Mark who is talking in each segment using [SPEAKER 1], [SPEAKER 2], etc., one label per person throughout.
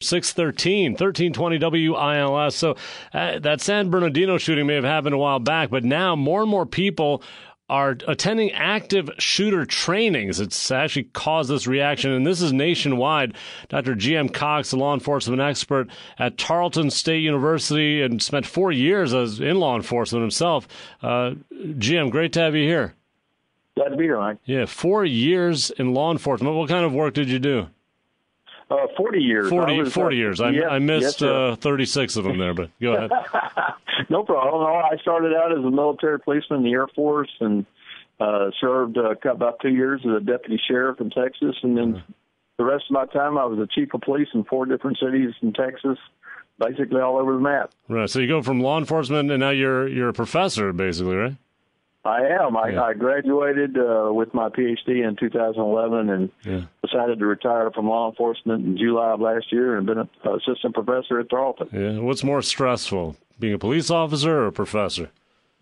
[SPEAKER 1] 613, 1320 WILS. So uh, that San Bernardino shooting may have happened a while back, but now more and more people are attending active shooter trainings. It's actually caused this reaction, and this is nationwide. Dr. G.M. Cox, a law enforcement expert at Tarleton State University, and spent four years as in law enforcement himself. Uh, GM, great to have you here.
[SPEAKER 2] Glad to be here, Mike.
[SPEAKER 1] Yeah, four years in law enforcement. What kind of work did you do?
[SPEAKER 2] Uh, 40 years.
[SPEAKER 1] 40, was, 40 uh, years. I,
[SPEAKER 2] yeah,
[SPEAKER 1] I missed
[SPEAKER 2] yes,
[SPEAKER 1] uh, 36 of them there, but go ahead.
[SPEAKER 2] no problem. I started out as a military policeman in the Air Force and uh, served uh, about two years as a deputy sheriff in Texas. And then uh-huh. the rest of my time, I was a chief of police in four different cities in Texas, basically all over the map.
[SPEAKER 1] Right. So you go from law enforcement and now you're, you're a professor, basically, right?
[SPEAKER 2] I am. I, yeah. I graduated uh, with my PhD in 2011 and yeah. decided to retire from law enforcement in July of last year and been an assistant professor at Tarleton.
[SPEAKER 1] Yeah. What's more stressful, being a police officer or a professor?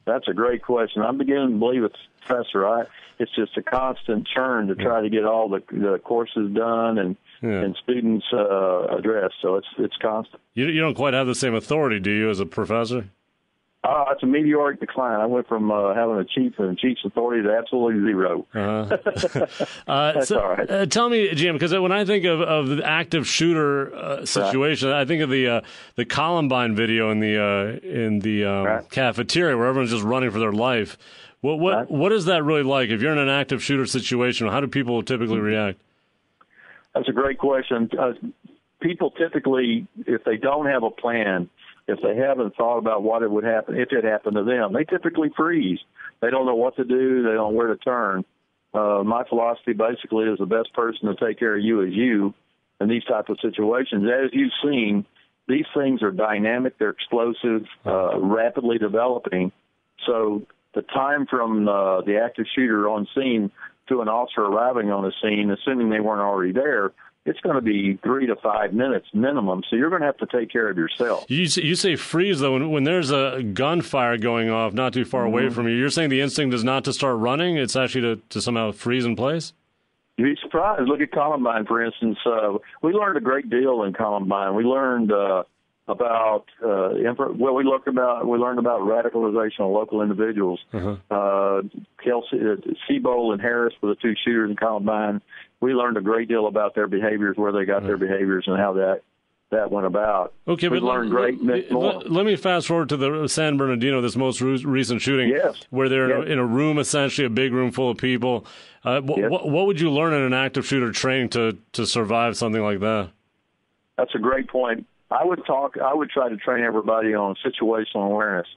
[SPEAKER 2] That's a great question. I'm beginning to believe it's professor. I, it's just a constant churn to try to get all the, the courses done and yeah. and students uh, addressed. So it's it's constant.
[SPEAKER 1] You you don't quite have the same authority, do you, as a professor?
[SPEAKER 2] Uh, it's a meteoric decline. I went from uh, having a chief and chief's authority to absolutely 0 uh-huh. uh, That's
[SPEAKER 1] so,
[SPEAKER 2] all right.
[SPEAKER 1] Uh, tell me, Jim, because when I think of, of the active shooter uh, situation, right. I think of the uh, the Columbine video in the uh, in the um, right. cafeteria where everyone's just running for their life. What what what is that really like? If you're in an active shooter situation, how do people typically mm-hmm. react?
[SPEAKER 2] That's a great question. people typically, if they don't have a plan if they haven't thought about what it would happen if it happened to them. They typically freeze. They don't know what to do. They don't know where to turn. Uh, my philosophy basically is the best person to take care of you is you in these type of situations. As you've seen, these things are dynamic, they're explosive, uh, rapidly developing. So the time from uh, the active shooter on scene to an officer arriving on the scene, assuming they weren't already there, it's going to be three to five minutes minimum. So you're going to have to take care of yourself.
[SPEAKER 1] You say, you say freeze though. When, when there's a gunfire going off not too far mm-hmm. away from you, you're saying the instinct is not to start running. It's actually to, to somehow freeze in place.
[SPEAKER 2] You'd be surprised. Look at Columbine, for instance. Uh, we learned a great deal in Columbine. We learned uh, about uh, well, we looked about we learned about radicalization of local individuals. Uh-huh. Uh, Kelsey, uh, and Harris were the two shooters in Columbine we learned a great deal about their behaviors, where they got their behaviors, and how that that went about.
[SPEAKER 1] Okay,
[SPEAKER 2] we
[SPEAKER 1] but learned great let, let, let, me fast forward to the San Bernardino, this most recent shooting,
[SPEAKER 2] yes.
[SPEAKER 1] where they're
[SPEAKER 2] yes.
[SPEAKER 1] in a room, essentially a big room full of people. Uh, yes. what, what would you learn in an active shooter training to to survive something like that?
[SPEAKER 2] That's a great point. I would talk. I would try to train everybody on situational awareness.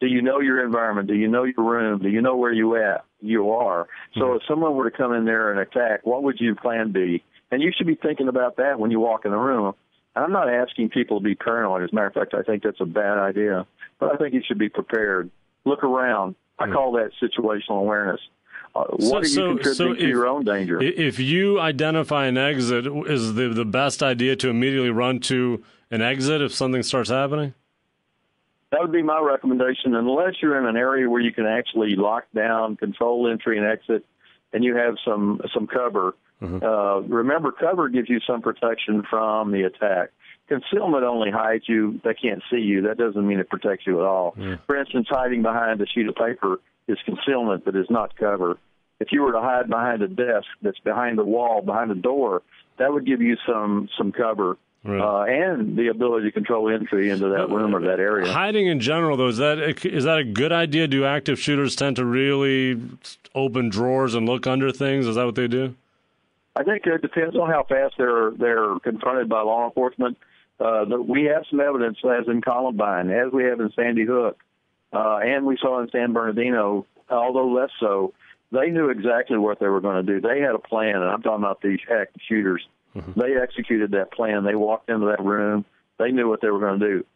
[SPEAKER 2] Do you know your environment? Do you know your room? Do you know where you at? You are. So mm-hmm. if someone were to come in there and attack, what would your plan be? And you should be thinking about that when you walk in the room. I'm not asking people to be paranoid. As a matter of fact, I think that's a bad idea. But I think you should be prepared. Look around. I mm-hmm. call that situational awareness. Uh, what so, are you so, contributing so if, to your own danger?
[SPEAKER 1] If you identify an exit, is the the best idea to immediately run to an exit if something starts happening?
[SPEAKER 2] That would be my recommendation, unless you're in an area where you can actually lock down, control entry and exit, and you have some some cover. Mm-hmm. Uh, remember, cover gives you some protection from the attack. Concealment only hides you; they can't see you. That doesn't mean it protects you at all. Mm. For instance, hiding behind a sheet of paper is concealment, but is not cover. If you were to hide behind a desk that's behind the wall, behind a door, that would give you some some cover. Right. Uh, and the ability to control entry into that room or that area.
[SPEAKER 1] Hiding in general, though, is that is that a good idea? Do active shooters tend to really open drawers and look under things? Is that what they do?
[SPEAKER 2] I think it depends on how fast they're they're confronted by law enforcement. Uh, the, we have some evidence, as in Columbine, as we have in Sandy Hook, uh, and we saw in San Bernardino, although less so. They knew exactly what they were going to do. They had a plan, and I'm talking about these active shooters Mm-hmm. They executed that plan. They walked into that room. They knew what they were going to do.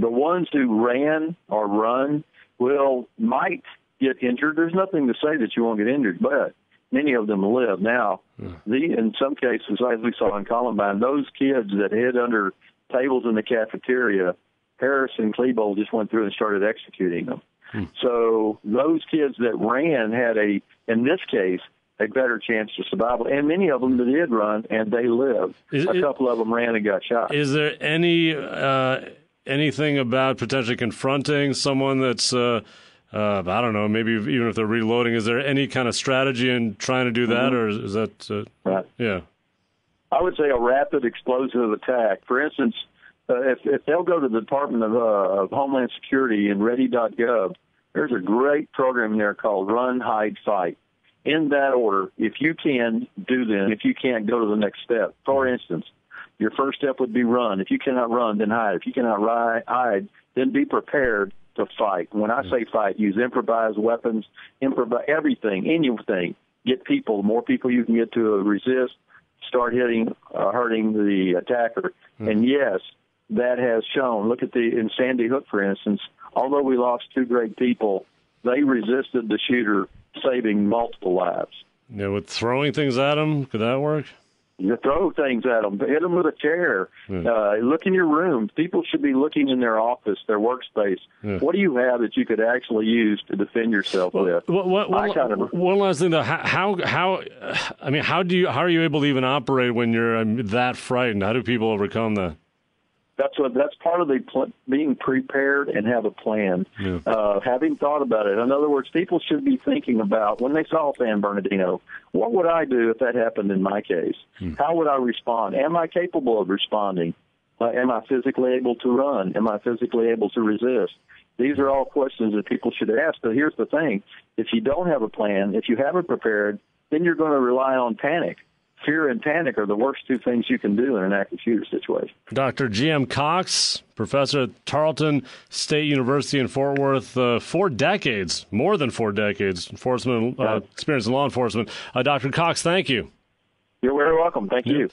[SPEAKER 2] The ones who ran or run will might get injured. There's nothing to say that you won't get injured, but many of them live. Now, mm. the in some cases, as we saw in Columbine, those kids that hid under tables in the cafeteria, Harris and Klebold just went through and started executing them. Mm. So those kids that ran had a, in this case, a better chance to survival. And many of them did run and they lived.
[SPEAKER 1] Is
[SPEAKER 2] a couple of them ran and got shot.
[SPEAKER 1] Is there any uh, anything about potentially confronting someone that's uh, uh, I don't know, maybe even if they're reloading? Is there any kind of strategy in trying to do that, or is that uh,
[SPEAKER 2] right.
[SPEAKER 1] yeah?
[SPEAKER 2] I would say a rapid explosive attack. For instance, uh, if, if they'll go to the Department of, uh, of Homeland Security and ready.gov, there's a great program there called Run, Hide, Fight. In that order, if you can, do them. If you can't, go to the next step. For instance, your first step would be run. If you cannot run, then hide. If you cannot ride, hide, then be prepared to fight. When I say fight, use improvised weapons, improvise everything, anything. Get people. The more people you can get to resist, start hitting, uh, hurting the attacker. And yes, that has shown. Look at the in Sandy Hook, for instance. Although we lost two great people, they resisted the shooter, saving multiple lives.
[SPEAKER 1] Yeah, with throwing things at them, could that work?
[SPEAKER 2] You throw things at them, hit them with a chair. Uh, look in your room. People should be looking in their office, their workspace.
[SPEAKER 1] Yeah.
[SPEAKER 2] What do you have that you could actually use to defend yourself with?
[SPEAKER 1] What, what,
[SPEAKER 2] I
[SPEAKER 1] what,
[SPEAKER 2] kind of-
[SPEAKER 1] one last thing though, how, how how I mean, how do you how are you able to even operate when you're um, that frightened? How do people overcome that?
[SPEAKER 2] That's what that's part of the pl- being prepared and have a plan.
[SPEAKER 1] Yeah.
[SPEAKER 2] Uh, having thought about it. In other words, people should be thinking about when they saw San Bernardino, what would I do if that happened in my case? How would I respond? Am I capable of responding? Uh, am I physically able to run? Am I physically able to resist? These are all questions that people should ask. But here's the thing: if you don't have a plan, if you haven't prepared, then you're going to rely on panic. Fear and panic are the worst two things you can do in an active shooter situation.
[SPEAKER 1] Dr. G.M. Cox, professor at Tarleton State University in Fort Worth, uh, four decades, more than four decades, enforcement uh, experience in law enforcement. Uh, Dr. Cox, thank you.
[SPEAKER 2] You're very welcome. Thank you.